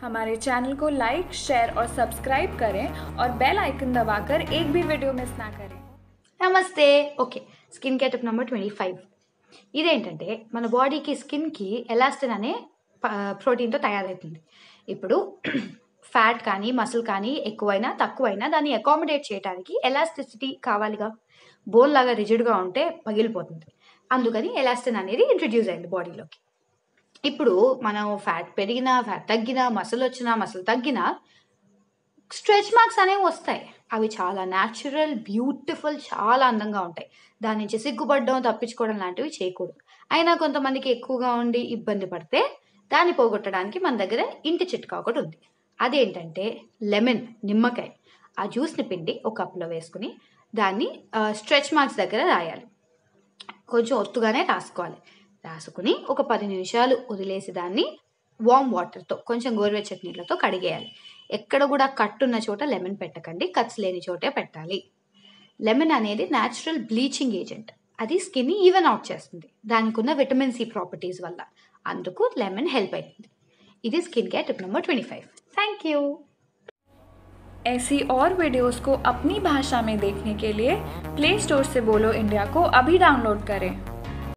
हमारे चैनल को like share और सब्सक्राइब करें और बेल आइकन दबाकर एक भी वीडियो मिस ना करें నమస్తే okay skin care tip number twenty five ఇదేంటంటే మన బాడీకి స్కిన్కి ఎలాస్టిన్ అనే ప్రోటీన్తో తయారవుతుంది ఇప్పుడు ఫ్యాట్ కానీ మసిల్ కానీ ఎక్కువైనా తక్కువైనా దాన్ని అకామిడేట్ చేయడానికి ఎలాస్టిసిటీ కావాలిగా బోన్ లాగా రిజిడ్గా ఉంటే పగిలిపోతుంది అందుకని ఎలాస్టిన్ అనేది ఇంట్రడ్యూస్ అయింది బాడీలోకి ఇప్పుడు మనం ఫ్యాట్ పెరిగినా ఫ్యాట్ తగ్గినా మసలు వచ్చినా మసలు తగ్గినా స్ట్రెచ్ మార్క్స్ అనేవి వస్తాయి. అవి చాలా న్యాచురల్ బ్యూటిఫుల్ చాలా అందంగా ఉంటాయి. దాని నుంచి సిగ్గుపడడం తప్పించుకోవడం లాంటివి చేయకూడదు. అయినా కొంతమందికి ఎక్కువగా ఉండి ఇబ్బంది పడితే దాన్ని పోగొట్టడానికి మన దగ్గర ఇంటి చిట్కా ఒకటి ఉంది. అదేంటంటే లెమన్ నిమ్మకాయ. ఆ జ్యూస్ని పిండి ఒక కప్లో వేసుకుని దాన్ని స్ట్రెచ్ మార్క్స్ దగ్గర రాయాలి. కొంచెం ఒత్తుగానే రాసుకోవాలి. రాసుకుని ఒక పది నిమిషాలు వదిలేసి దాన్ని వామ్ వాటర్తో కొంచెం గోరువెచ్చటి నీళ్ళతో కడిగేయాలి ఎక్కడ కూడా కట్టున్న చోట లెమన్ పెట్టకండి కట్స్ లేని చోటే పెట్టాలి లెమన్ అనేది న్యాచురల్ బ్లీచింగ్ ఏజెంట్ అది స్కిన్ని ఈవెన్ అవుట్ చేస్తుంది దానికి ఉన్న విటమిన్ సి ప్రాపర్టీస్ వల్ల అందుకు లెమన్ హెల్ప్ అవుతుంది ఇది skin care tip number twenty five thank you ऐसी और वीडियोस को अपनी भाषा में देखने के लिए प्ले स्टोर से बोलो इंडिया को अभी डाउनलोड करें